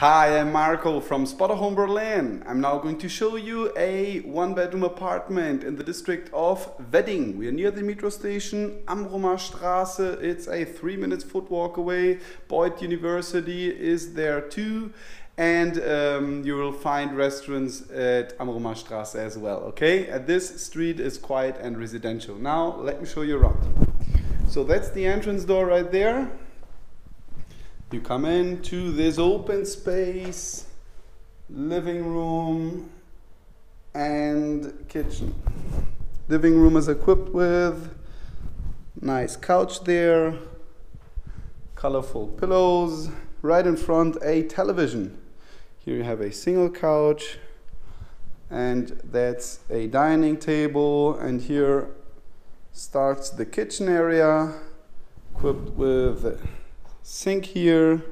Hi, I'm Marco from Spotahome Berlin. I'm now going to show you a one bedroom apartment in the district of Wedding. We are near the metro station, Amrumer Straße. It's a three minutes foot walk away. Beuth University is there too. And um, you will find restaurants at Amrumer Straße as well, okay? And this street is quiet and residential. Now, let me show you around. So that's the entrance door right there. You come into this open space, living room, and kitchen. Living room is equipped with nice couch there, colorful pillows, right in front a television. Here you have a single couch and that's a dining table and here starts the kitchen area equipped with sink here.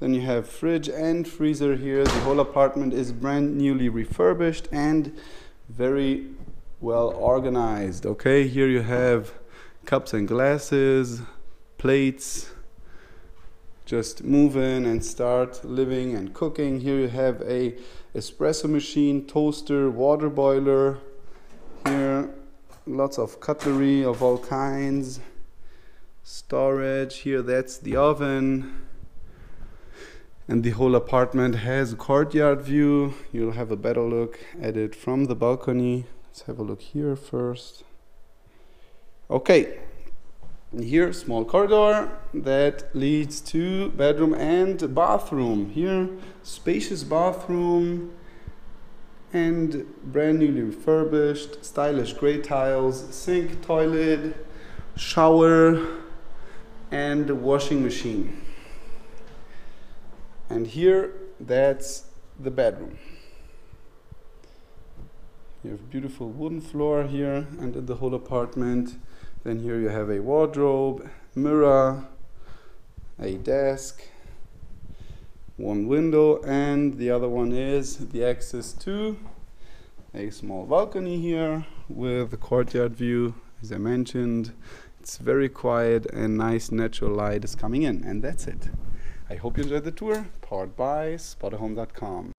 Then you have fridge and freezer here. The whole apartment is brand newly refurbished and very well organized. Okay, here you have cups and glasses, plates. Just move in and start living and cooking. Here you have a espresso machine, toaster, water boiler. Here, lots of cutlery of all kinds storage. Here that's the oven. And the whole apartment has a courtyard view. You'll have a better look at it from the balcony. Let's have a look here first. Okay. Here small corridor that leads to bedroom and bathroom. Here spacious bathroom and brand newly refurbished stylish gray tiles sink toilet shower and the washing machine. And here, that's the bedroom. You have beautiful wooden floor here and in the whole apartment. Then here you have a wardrobe, mirror, a desk, one window, and the other one is the access to a small balcony here with the courtyard view, as I mentioned, it's very quiet and nice natural light is coming in and that's it. I hope you enjoyed the tour, powered by spotahome.com.